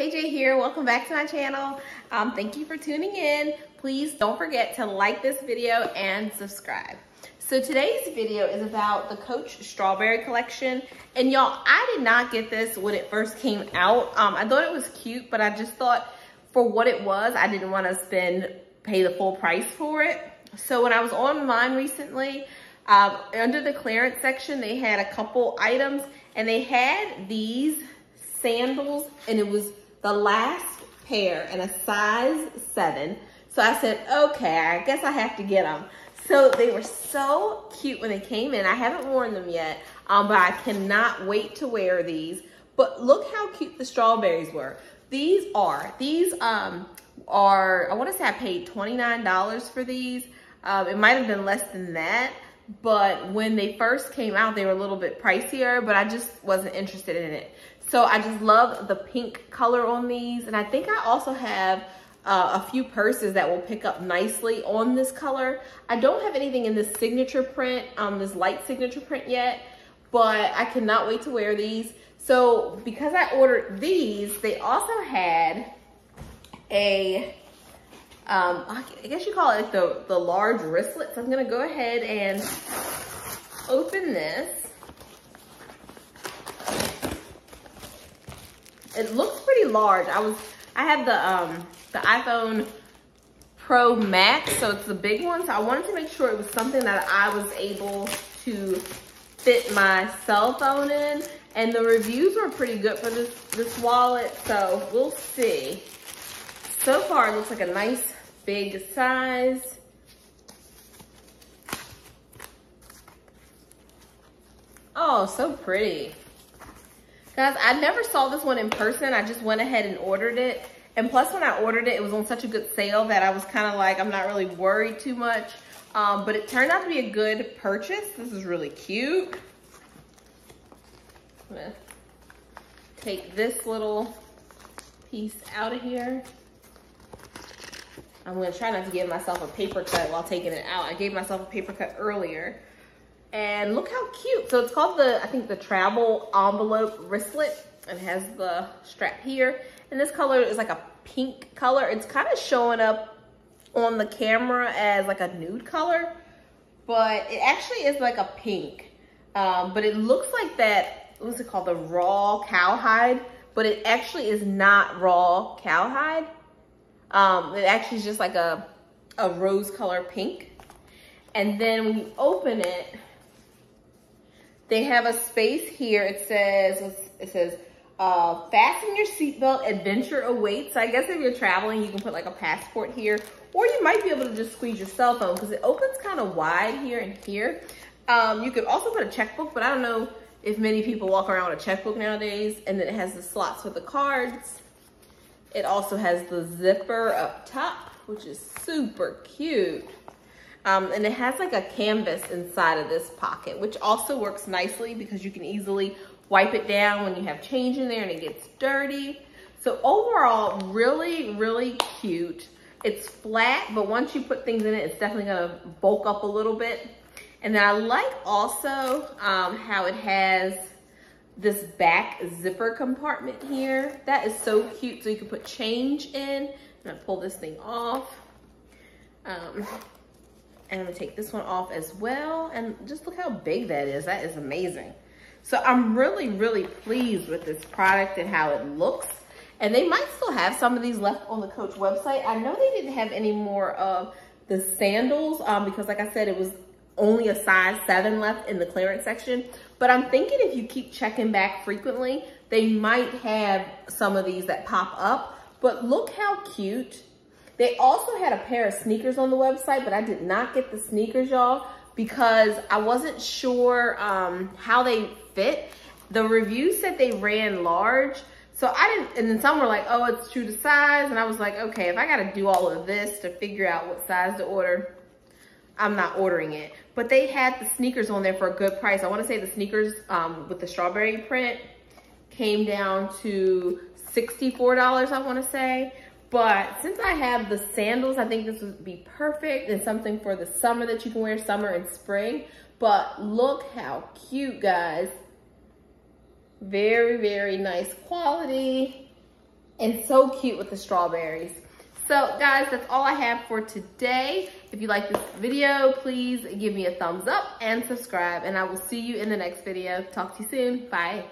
KJ here. Welcome back to my channel. Um, thank you for tuning in. Please don't forget to like this video and subscribe. So today's video is about the Coach Strawberry Collection. And y'all, I did not get this when it first came out. Um, I thought it was cute, but I just thought for what it was, I didn't want to spend, pay the full price for it. So when I was online recently, um, under the clearance section, they had a couple items and they had these sandals and it was the last pair in a size seven. So I said, okay, I guess I have to get them. So they were so cute when they came in. I haven't worn them yet, um, but I cannot wait to wear these. But look how cute the strawberries were. These are, these um, are, I wanna say I paid $29 for these. Um, it might have been less than that, but when they first came out, they were a little bit pricier, but I just wasn't interested in it. So I just love the pink color on these. And I think I also have uh, a few purses that will pick up nicely on this color. I don't have anything in this signature print, um, this light signature print yet, but I cannot wait to wear these. So because I ordered these, they also had a um, I guess you call it the, the large wristlet. So I'm gonna go ahead and open this. It looks pretty large. I was, I have the, um, the iPhone Pro Max, so it's the big one. So I wanted to make sure it was something that I was able to fit my cell phone in. And the reviews were pretty good for this, this wallet, so we'll see. So far, it looks like a nice big size. Oh, so pretty. Guys, I never saw this one in person. I just went ahead and ordered it. And plus when I ordered it, it was on such a good sale that I was kind of like, I'm not really worried too much. Um, but it turned out to be a good purchase. This is really cute. I'm gonna take this little piece out of here. I'm gonna try not to give myself a paper cut while taking it out. I gave myself a paper cut earlier. And look how cute. So it's called the, I think the travel envelope wristlet and has the strap here. And this color is like a pink color. It's kind of showing up on the camera as like a nude color, but it actually is like a pink. Um, but it looks like that, what's it called? The raw cowhide, but it actually is not raw cowhide. Um, it actually is just like a, a rose color pink. And then when you open it, they have a space here. It says, it says, uh, fasten your seatbelt, adventure awaits. I guess if you're traveling, you can put like a passport here, or you might be able to just squeeze your cell phone because it opens kind of wide here and here. Um, you could also put a checkbook, but I don't know if many people walk around with a checkbook nowadays. And then it has the slots for the cards. It also has the zipper up top, which is super cute. Um, and it has like a canvas inside of this pocket, which also works nicely because you can easily wipe it down when you have change in there and it gets dirty. So overall, really, really cute. It's flat, but once you put things in it, it's definitely gonna bulk up a little bit. And then I like also um, how it has this back zipper compartment here. That is so cute. So you can put change in. I'm gonna pull this thing off. Um, and I'm gonna take this one off as well. And just look how big that is. That is amazing. So I'm really, really pleased with this product and how it looks. And they might still have some of these left on the Coach website. I know they didn't have any more of the sandals um, because like I said, it was only a size seven left in the clearance section. But I'm thinking if you keep checking back frequently, they might have some of these that pop up. But look how cute they also had a pair of sneakers on the website, but I did not get the sneakers, y'all, because I wasn't sure um, how they fit. The review said they ran large. So I didn't, and then some were like, oh, it's true to size. And I was like, okay, if I got to do all of this to figure out what size to order, I'm not ordering it. But they had the sneakers on there for a good price. I want to say the sneakers um, with the strawberry print came down to $64, I want to say. But since I have the sandals, I think this would be perfect and something for the summer that you can wear summer and spring. But look how cute, guys. Very, very nice quality. and so cute with the strawberries. So guys, that's all I have for today. If you like this video, please give me a thumbs up and subscribe and I will see you in the next video. Talk to you soon. Bye.